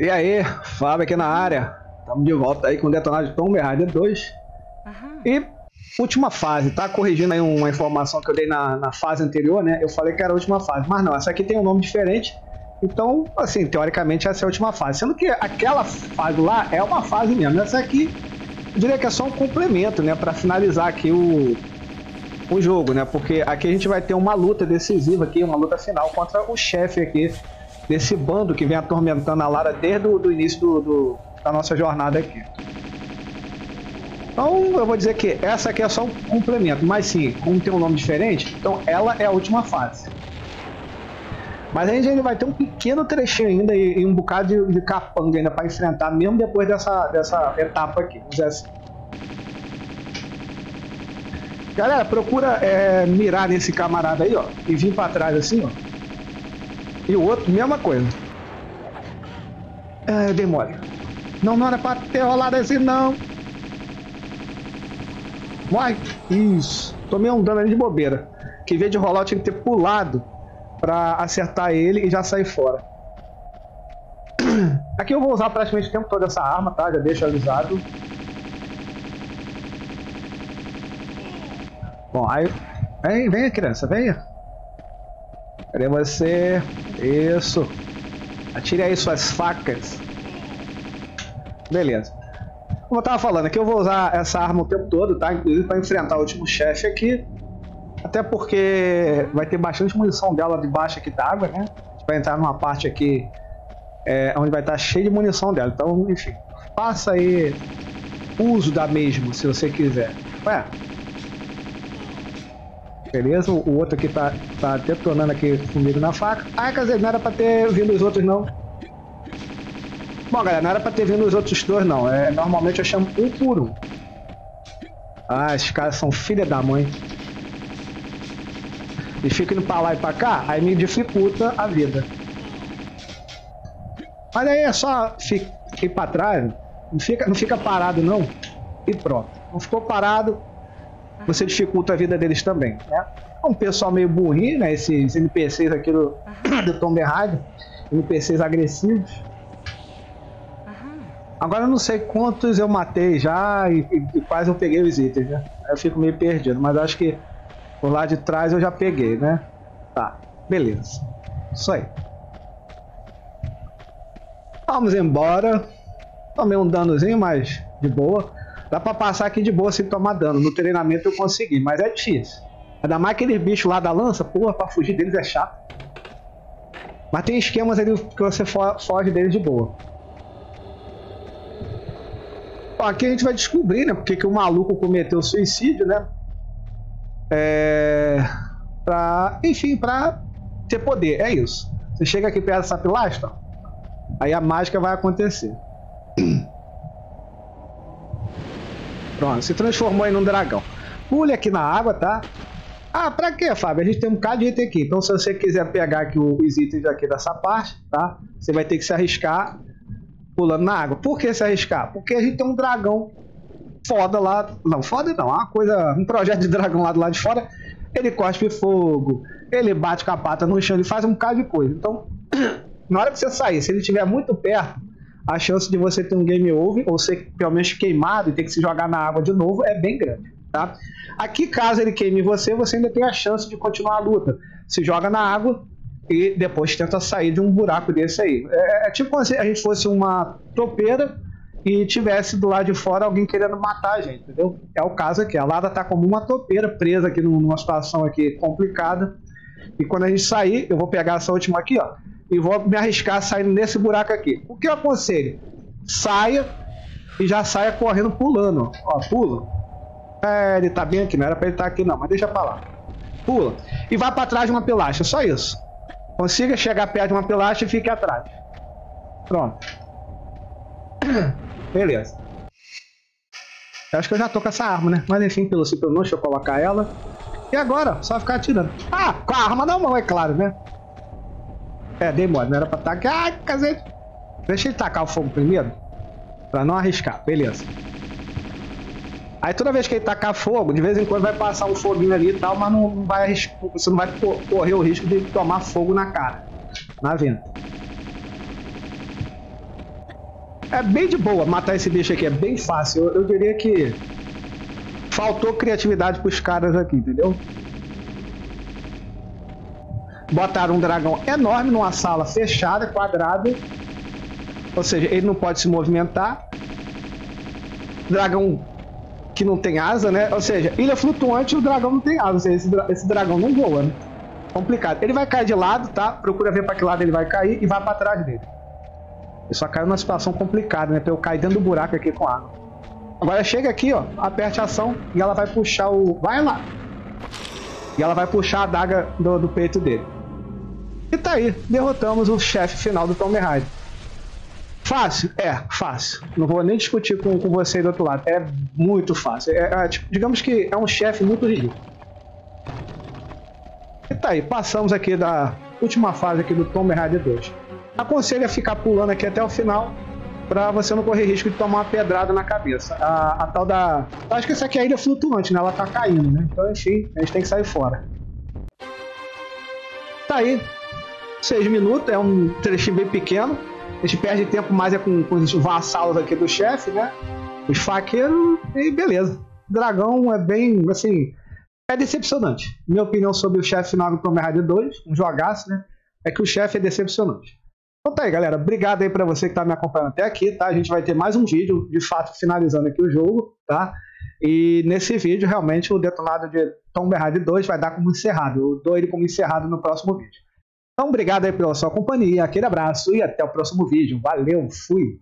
E aí, Fábio aqui na área. Estamos de volta aí com o detonado de Tomb Raider 2. Uhum. E última fase, tá? Corrigindo aí uma informação que eu dei na, na fase anterior, né? Eu falei que era a última fase, mas não, essa aqui tem um nome diferente. Então, assim, teoricamente essa é a última fase. Sendo que aquela fase lá é uma fase mesmo. Essa aqui, eu diria que é só um complemento, né? Para finalizar aqui o, o jogo, né? Porque aqui a gente vai ter uma luta decisiva aqui, uma luta final contra o chefe aqui desse bando que vem atormentando a Lara desde o início do, do, da nossa jornada aqui. Então eu vou dizer que essa aqui é só um complemento, mas sim, como tem um nome diferente, então ela é a última fase. Mas a gente ainda vai ter um pequeno trechinho ainda e, e um bocado de, de capanga ainda para enfrentar, mesmo depois dessa, dessa etapa aqui, assim. Galera, procura é, mirar nesse camarada aí, ó, e vir para trás assim, ó. E o outro, mesma coisa. É, demore. Não, não era pra ter rolado assim, não. Vai. Isso. Tomei um dano ali de bobeira. Que em vez de rolar, eu tinha que ter pulado pra acertar ele e já sair fora. Aqui eu vou usar praticamente o tempo todo essa arma, tá? Já deixo avisado. Bom, aí... Vem, venha criança, venha. Cadê você? Isso. Atire aí suas facas. Beleza. Como eu tava falando, aqui eu vou usar essa arma o tempo todo, tá? Inclusive para enfrentar o último chefe aqui. Até porque vai ter bastante munição dela debaixo aqui d'água, né? A gente vai entrar numa parte aqui é, onde vai estar cheio de munição dela. Então, enfim, faça aí uso da mesma, se você quiser. Ué, Beleza? O outro aqui tá, tá detonando aqui comigo na faca. Ai, quer dizer, não era pra ter vindo os outros, não. Bom, galera, não era pra ter vindo os outros dois, não. É, normalmente eu chamo um por um. Ah, esses caras são filha da mãe. E fica indo pra lá e pra cá, aí me dificulta a vida. Mas aí é só ir pra trás, não fica, não fica parado não, e pronto. Não ficou parado, você dificulta a vida deles também, né? É um pessoal meio burrinho, né? Esses NPCs aqui do, do Tomb Raider, NPCs agressivos. Agora eu não sei quantos eu matei já e, e, quais eu peguei os itens, né? Eu fico meio perdido, mas acho que por lá de trás eu já peguei, né? Tá, beleza. Isso aí. Vamos embora. Tomei um danozinho, mas de boa. Dá pra passar aqui de boa sem tomar dano. No treinamento eu consegui, mas é difícil. Ainda mais aquele bicho lá da lança, porra, pra fugir deles é chato. Mas tem esquemas ali que você foge deles de boa. aqui a gente vai descobrir, né? Porque que o maluco cometeu suicídio, né? É... Pra... Enfim, pra ter poder. É isso. Você chega aqui perto dessa pilastra, aí a mágica vai acontecer. Pronto, se transformou em um dragão. Pule aqui na água, tá? Ah, pra quê, Fábio? A gente tem um bocado de item aqui. Então, se você quiser pegar aqui os itens aqui dessa parte, tá? Você vai ter que se arriscar pulando na água. Por que se arriscar? Porque a gente tem um dragão foda lá. Não, foda não. Uma coisa. Um projeto de dragão lá do lado de fora. Ele cospe fogo. Ele bate com a pata no chão. Ele faz um bocado de coisa. Então, na hora que você sair, se ele estiver muito perto, a chance de você ter um game over ou ser pelo menos queimado e ter que se jogar na água de novo é bem grande. Tá? Aqui, caso ele queime você, você ainda tem a chance de continuar a luta. Se joga na água e depois tenta sair de um buraco desse aí. É, é tipo se a gente fosse uma topeira e tivesse do lado de fora alguém querendo matar a gente, entendeu? É o caso aqui. A Lada tá como uma topeira presa aqui numa situação aqui complicada. E quando a gente sair, eu vou pegar essa última aqui, ó e vou me arriscar saindo nesse buraco aqui. O que eu aconselho? Saia e já saia correndo pulando. Ó, pula. É, ele tá bem aqui, não era pra ele estar tá aqui não, mas deixa pra lá. Pula. E vá pra trás de uma pilastra, só isso. Consiga chegar perto de uma pilastra e fique atrás. Pronto. Beleza. Eu acho que eu já tô com essa arma, né? Mas enfim, pelo se pelo não, deixa eu colocar ela. E agora? Só ficar atirando. Ah, com a arma na mão, é claro, né? É, dei mole, não era pra tacar. Ai, cacete. Deixa ele tacar o fogo primeiro. Pra não arriscar, beleza. Aí toda vez que ele tacar fogo, de vez em quando vai passar um foguinho ali e tal, mas não vai arriscar, você não vai correr o risco de tomar fogo na cara. Na venta. É bem de boa matar esse bicho aqui, é bem fácil. Eu, eu diria que faltou criatividade pros caras aqui, entendeu? Botaram um dragão enorme numa sala fechada, quadrada. Ou seja, ele não pode se movimentar. Dragão que não tem asa, né? Ou seja, ilha flutuante o dragão não tem asa. Ou seja, esse, dra esse dragão não voa, né? Complicado. Ele vai cair de lado, tá? Procura ver para que lado ele vai cair e vai para trás dele. Ele só caiu numa situação complicada, né? Pra eu cair dentro do buraco aqui com água. Agora chega aqui, ó. Aperte a ação e ela vai puxar o... Vai lá! E ela vai puxar a adaga do, do peito dele. E tá aí. Derrotamos o chefe final do Tomb Raider. Fácil? É, fácil. Não vou nem discutir com, com você do outro lado. É muito fácil. É, é, tipo, digamos que é um chefe muito ridículo. E tá aí, passamos aqui da última fase aqui do Tomb Raider 2. Aconselho a ficar pulando aqui até o final para você não correr risco de tomar uma pedrada na cabeça. A, a tal da. Acho que essa aqui é a ilha flutuante, né? Ela tá caindo, né? Então, enfim, a gente tem que sair fora. Tá aí. 6 minutos, é um trechinho bem pequeno. A gente perde tempo mais é com, com os vassalos aqui do chefe, né? Os faqueiros e beleza. Dragão é bem, assim, é decepcionante. Minha opinião sobre o chefe final do Tomb Raider 2, um jogaço, né? É que o chefe é decepcionante. Então tá aí, galera. Obrigado aí para você que tá me acompanhando até aqui, tá? A gente vai ter mais um vídeo, de fato, finalizando aqui o jogo, tá? E nesse vídeo, realmente, o detonado de Tomb Raider 2 vai dar como encerrado. Eu dou ele como encerrado no próximo vídeo. Então, obrigado aí pela sua companhia, aquele abraço e até o próximo vídeo. Valeu, fui!